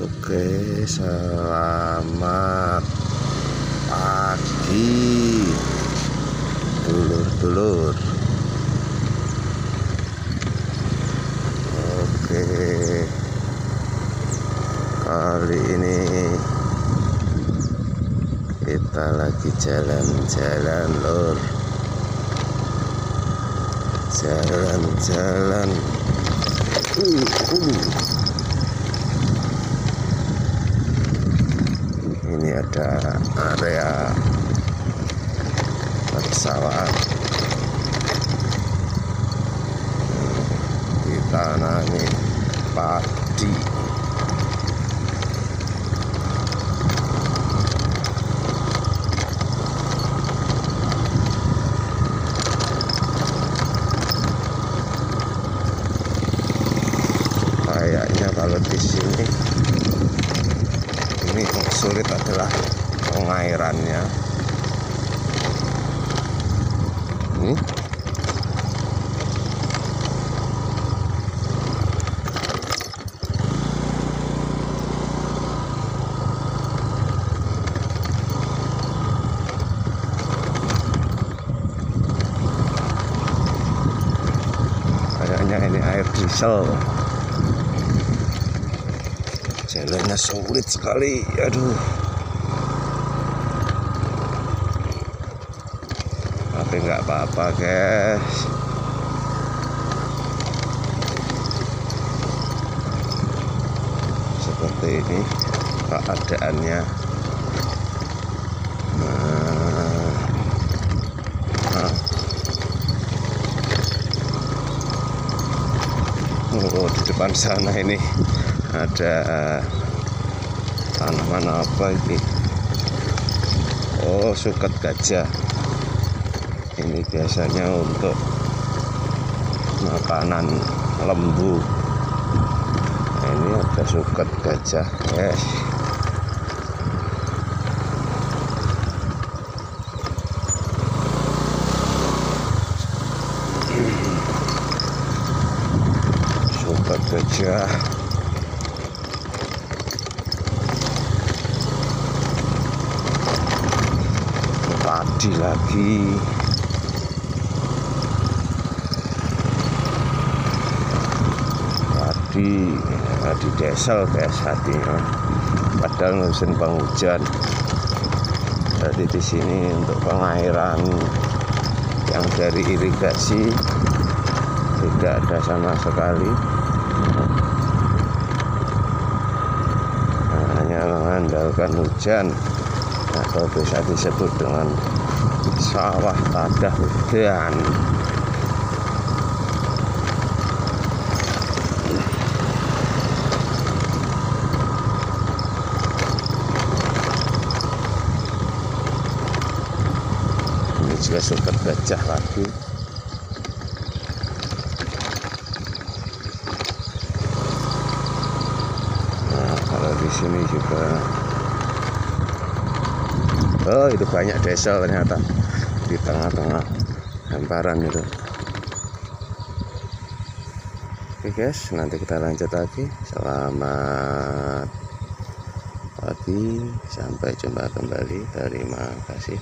Oke, selamat pagi, dulur-dulur. Oke, kali ini kita lagi jalan-jalan, lor. Jalan-jalan. Uh, uh. Ada area pesawat ditanami padi. Kayaknya kalau di sini ini sulit adalah pengairannya. Ini. Kayaknya ini air diesel jalannya sulit sekali aduh. Tapi nggak apa-apa guys. Seperti ini keadaannya. Nah, oh di depan sana ini ada tanaman apa ini? Oh suket gajah. Ini biasanya untuk makanan lembu. Nah, ini ada suket gajah yes. Suket gajah padi lagi. Padi padi desel guys hatinya padahal musim penghujan. Jadi di sini untuk pengairan yang dari irigasi tidak ada sama sekali. Hanya mengandalkan hujan atau bisa disebut dengan sawah tada hujan ini juga super gajah lagi nah kalau di sini juga Oh itu banyak desa ternyata di tengah-tengah hamparan itu. Oke guys, nanti kita lanjut lagi. Selamat pagi, sampai jumpa kembali. Terima kasih.